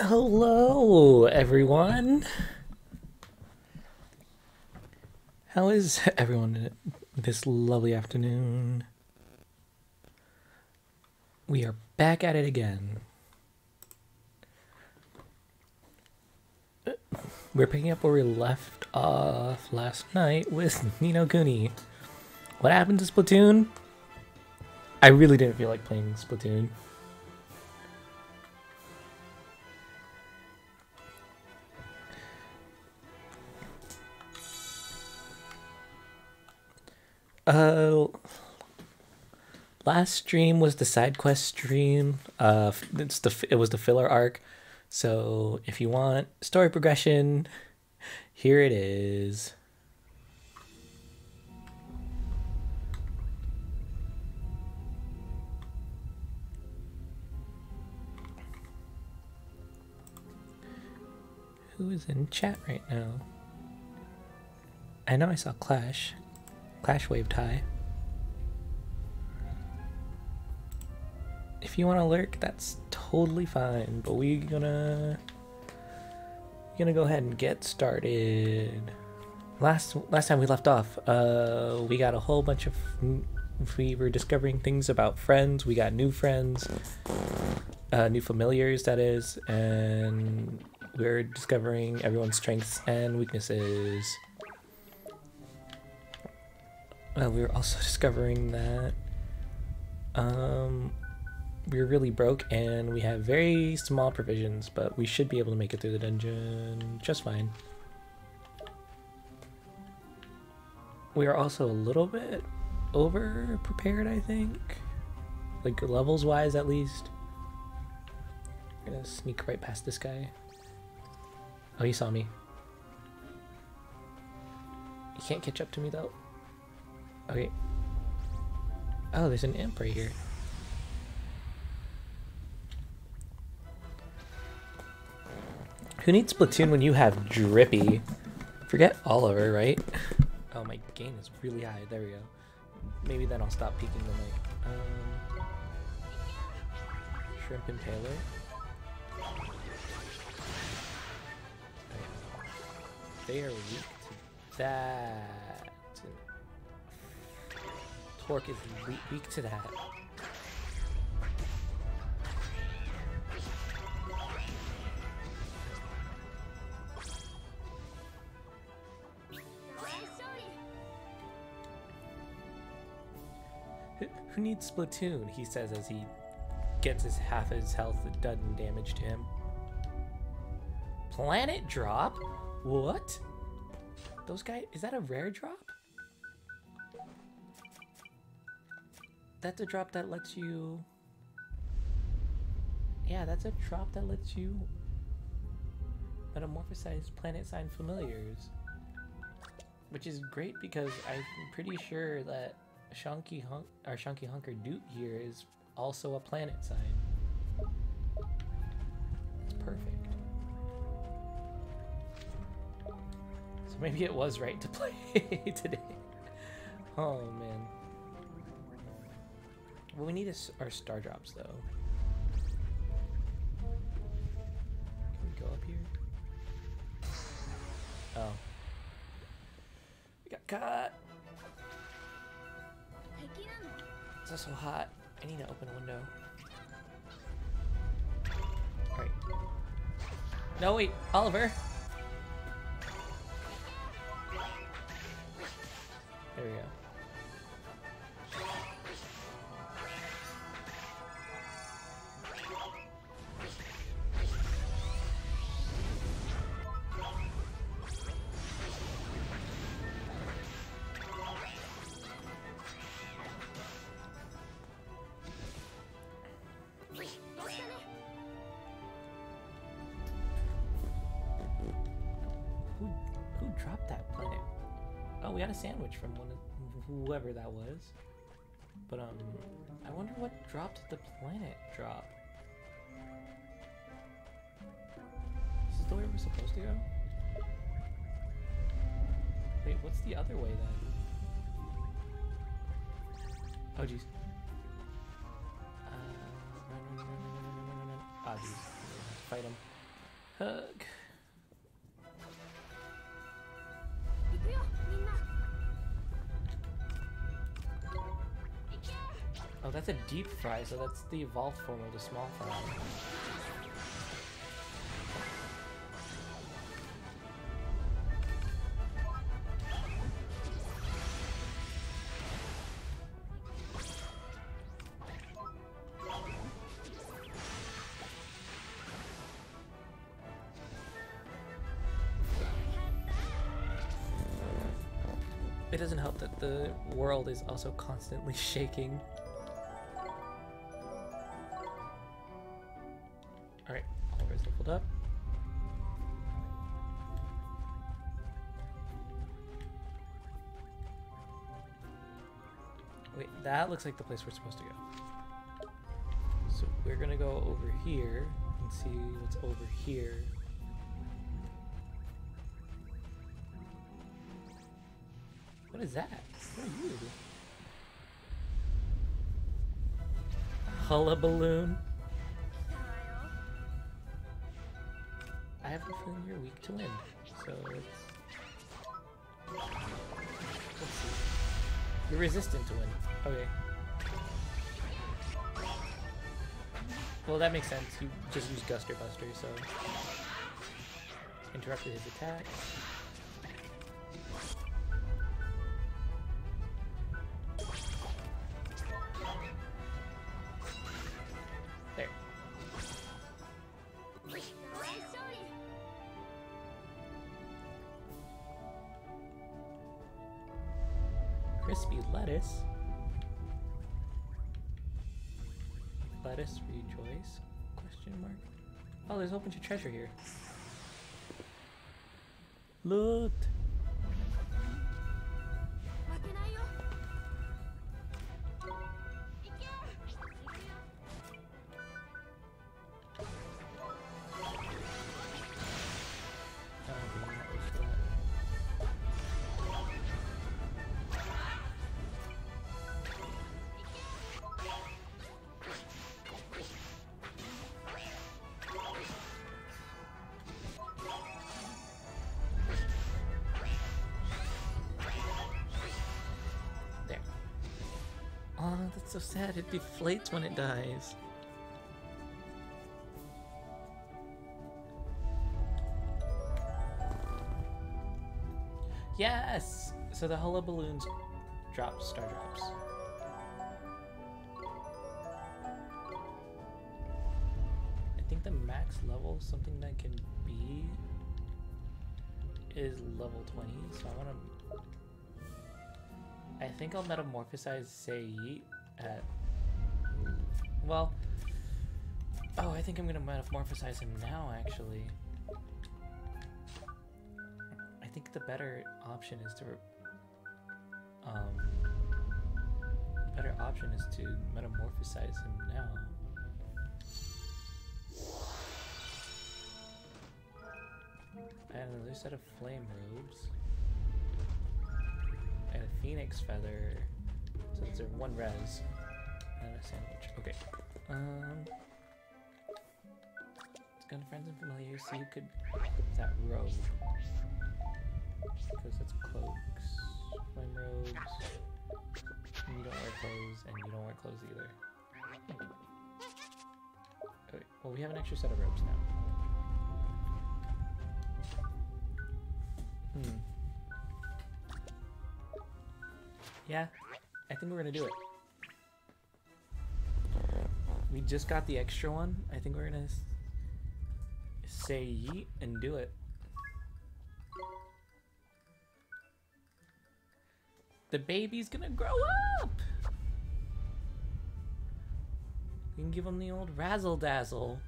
Hello, everyone. How is everyone this lovely afternoon? We are back at it again. We're picking up where we left off last night with Ni No Kuni. What happened to Splatoon? I really didn't feel like playing Splatoon. Last stream was the side quest stream. Uh, it's the it was the filler arc. So if you want story progression, here it is. Who is in chat right now? I know I saw Clash. Clash waved high. You want to lurk, that's totally fine. But we gonna gonna go ahead and get started. Last last time we left off, uh, we got a whole bunch of we were discovering things about friends. We got new friends, uh, new familiars, that is, and we're discovering everyone's strengths and weaknesses. Well, we were also discovering that um, we are really broke and we have very small provisions, but we should be able to make it through the dungeon just fine. We are also a little bit over prepared, I think. Like levels wise, at least. Gonna sneak right past this guy. Oh, he saw me. He can't catch up to me though. Okay. Oh, there's an imp right here. Who needs Splatoon when you have Drippy? Forget Oliver, right? Oh, my gain is really high. There we go. Maybe then I'll stop peeking the mic. Um, Shrimp Impaler. They are weak to that. Torque is weak to that. Who needs Splatoon? He says as he gets his half his health done damage to him. Planet drop? What? Those guys, is that a rare drop? That's a drop that lets you... Yeah, that's a drop that lets you metamorphosize planet sign familiars. Which is great because I'm pretty sure that Shanky Hunk our Shanky Hunker Duke here is also a planet sign. It's perfect. So maybe it was right to play today. Oh man. Well, we need a, our star drops though. Can we go up here? Oh. We got caught. It's so hot. I need to open a window. Alright. No, wait. Oliver. There we go. Sandwich from one of whoever that was. But um, I wonder what dropped the planet drop. Is this the way we're supposed to go? Wait, what's the other way then? Oh jeez. Uh, Ah, jeez. Fight him. Hug. A deep fry, so that's the evolved form of the small fry. It doesn't help that the world is also constantly shaking. that looks like the place we're supposed to go. So we're gonna go over here and see what's over here. What is that? What are you? Hullaballoon. I have a feeling you're weak to wind, so it's. You're resistant to wind. Okay. Well, that makes sense. You just use Guster Buster, so... Interrupted his attack. There. Crispy lettuce? Lettuce rejoice? Question mark. Oh, there's a whole bunch of treasure here. Loot! So sad. It deflates when it dies. Yes! So the hullaballoons drop star drops. I think the max level something that can be is level 20, so I want to... I think I'll metamorphosize Sei at... Well... Oh, I think I'm to metamorphosize him now, actually. I think the better option is to. Um, better option is to metamorphosize him now. And another set of flame robes. And a phoenix feather. These are one res. And a sandwich. Okay. Um. It's gun friends and familiars, so you could that robe. Because it's cloaks, flame robes. You don't wear clothes, and you don't wear clothes either. Okay, well, we have an extra set of robes now. Hmm. Yeah, I think we're gonna do it. We just got the extra one. I think we're gonna say yeet and do it. The baby's gonna grow up! We can give him the old razzle dazzle.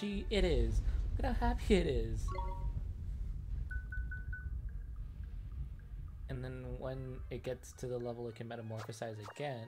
she it is. Look at how happy it is. And then when it gets to the level it can metamorphosize again,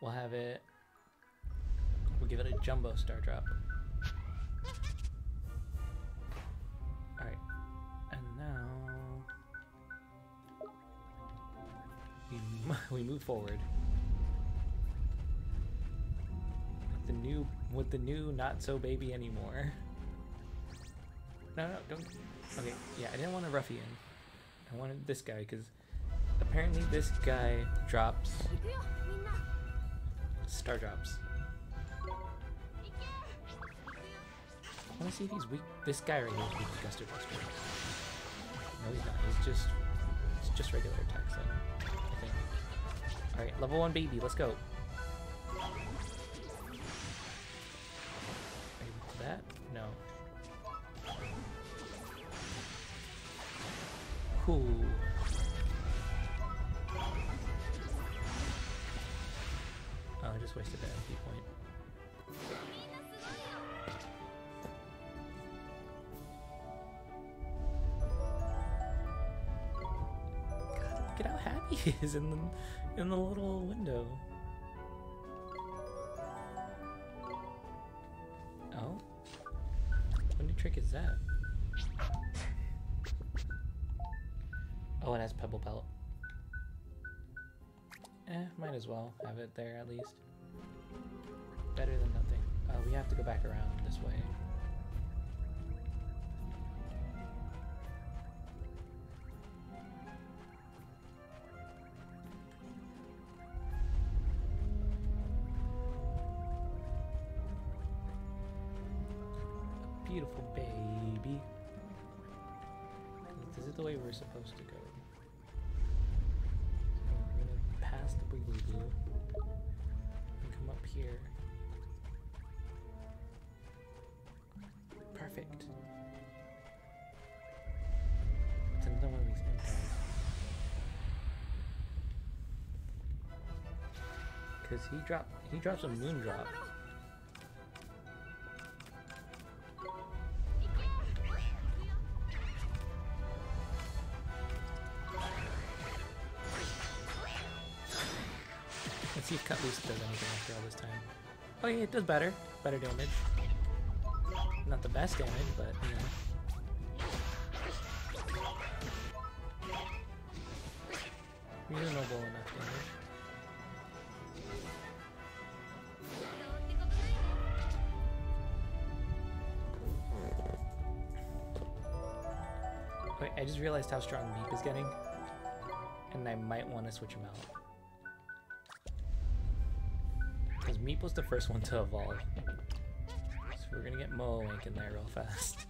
we'll have it, we'll give it a jumbo star drop. Alright, and now we move forward. the new with the new not so baby anymore. No, no, don't. Okay, yeah, I didn't want a ruffian. I wanted this guy because apparently this guy drops star drops. I want to see if he's weak. This guy right here is Guster Buster. No, he's not. He's just, it's just regular attacks. I think. All right, level one baby. Let's go. that? No. Cool. Oh, I just wasted that MP point. God, look at how happy he is in the, in the little window. Trick is that? Oh, it has pebble belt. Eh, might as well have it there at least. Better than nothing. Uh, we have to go back around this way. Is the way we're supposed to go. So we're gonna pass the boo boo and come up here. Perfect. It's another one of these impacts. Cause he dropped he drops a moon drop. Oh yeah, it does better. Better damage. Not the best damage, but you know. Reasonable enough damage. Wait, I just realized how strong Meep is getting. And I might want to switch him out. Because Meep was the first one to evolve. So we're gonna get Moank in there real fast.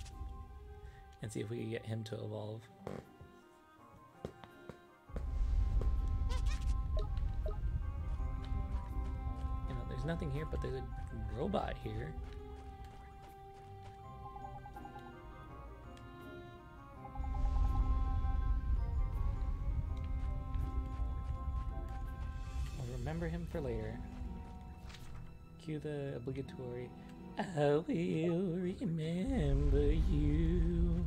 And see if we can get him to evolve. You know, there's nothing here, but there's a robot here. Remember him for later. Cue the obligatory. I will remember you.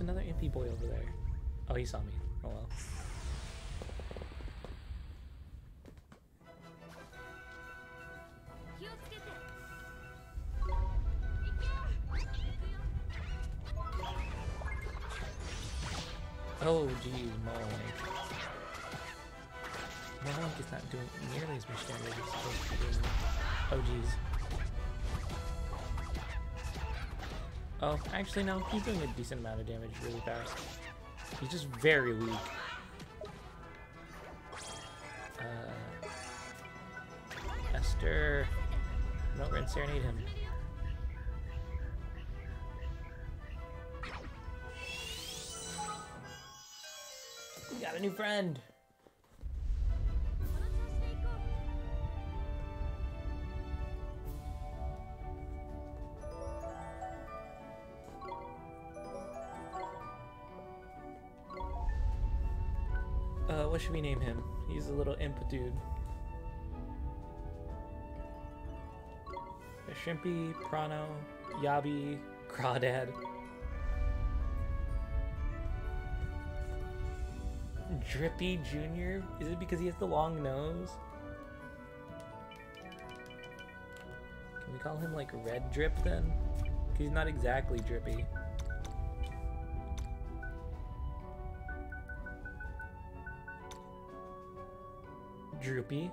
Another impy boy over there. Oh, he saw me. Oh well. Oh, actually, no. He's doing a decent amount of damage really fast. He's just very weak. Uh, Esther. No, we're gonna serenade him. We got a new friend. What should we name him? He's a little imp dude. A Shrimpy, Prano, Yabi, Crawdad. Drippy Jr.? Is it because he has the long nose? Can we call him like Red Drip then? he's not exactly drippy. Droopy.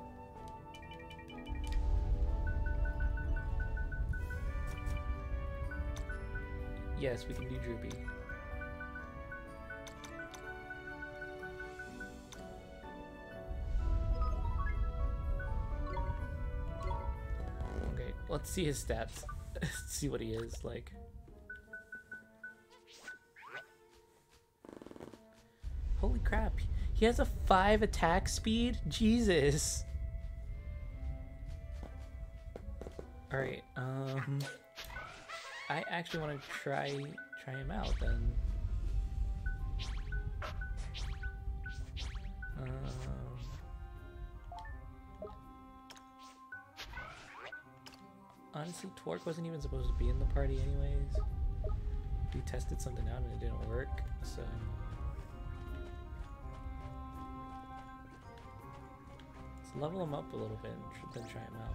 Yes, we can do Droopy. Okay, let's see his stats. see what he is like. He has a 5 attack speed? Jesus. Alright, um... I actually want to try try him out then. Um, honestly, Twerk wasn't even supposed to be in the party anyways. We tested something out and it didn't work, so... level him up a little bit and then try him out.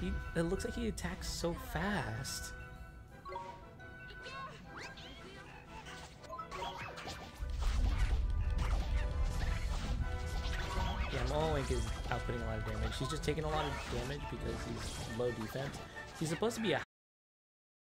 He, it looks like he attacks so fast. Yeah, Mollywink is outputting a lot of damage. He's just taking a lot of damage because he's low defense. He's supposed to be a